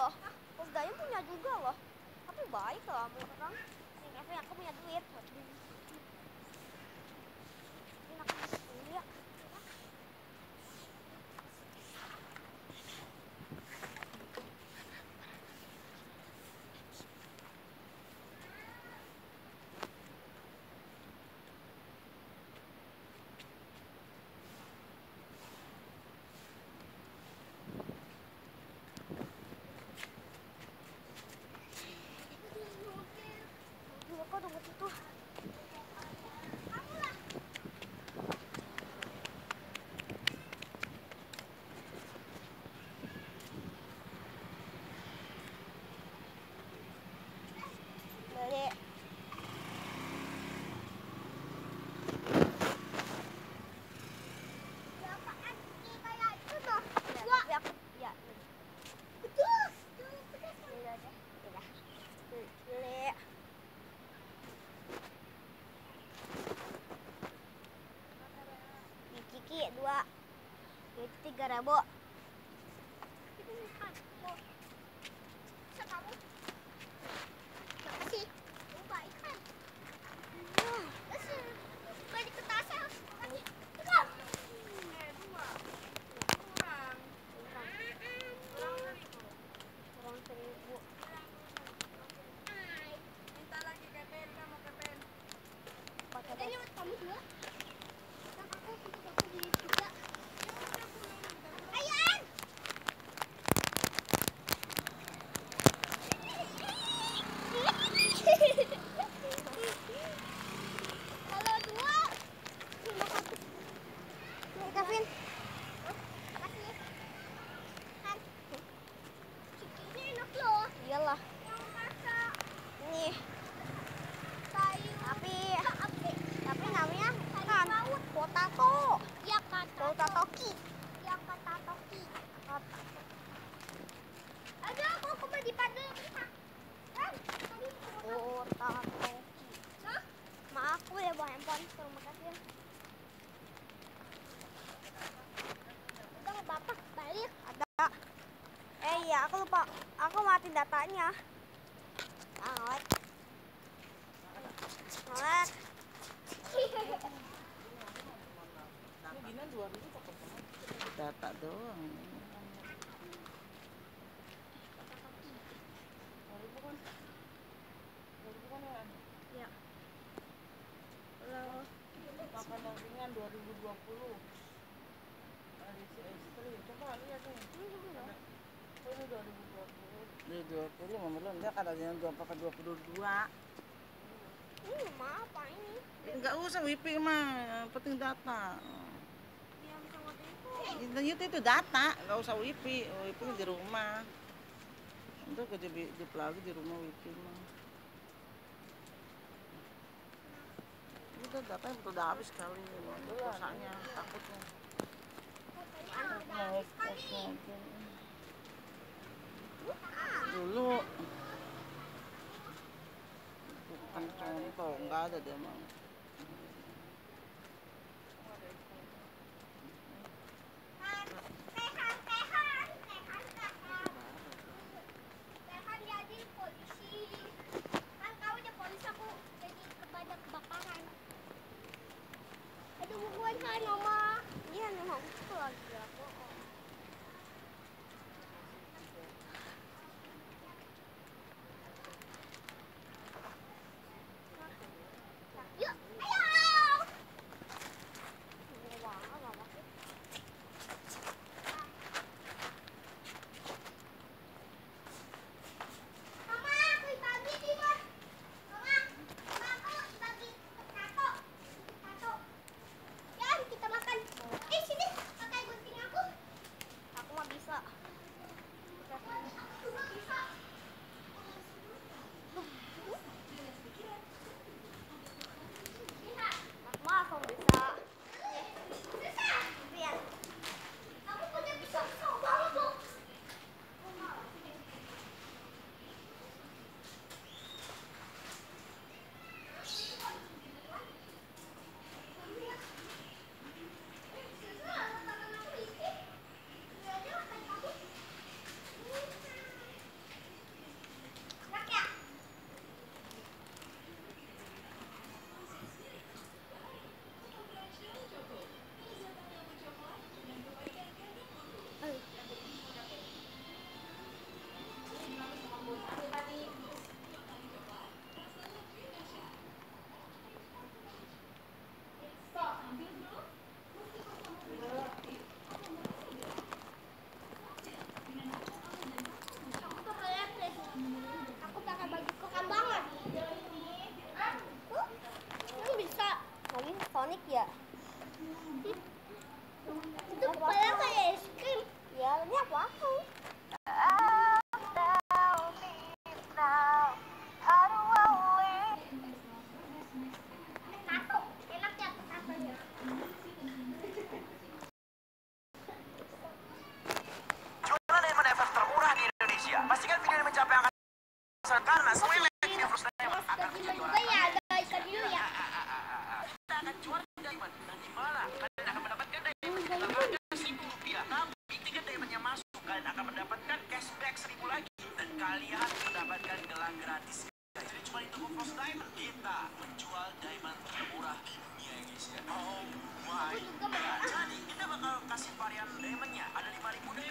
loh. Mas Dayang punya juga loh. Tapi baik lah kamu orang ini aku punya duit. dua. Itu tiga rabo kamu? datanya. Awet. Awet. Data doang. Ya. Kalau dari si coba lihat nih. Ini 2020. Ini puluh belum? Dia kan dua 24 22. Ini mah apa ini? Enggak usah WP mah, penting data. Yang sama itu. Itu itu data, enggak usah WP. WP di rumah. Untuk kerja di, di pelagi di rumah WP mah. Itu data yang udah habis kali, pulsanya takutnya. Mau, kosong. mau. 8的，对吗？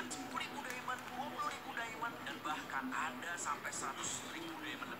diamond, 10.000 diamond, 20.000 diamond, dan bahkan ada sampai 100.000 ribu diamond.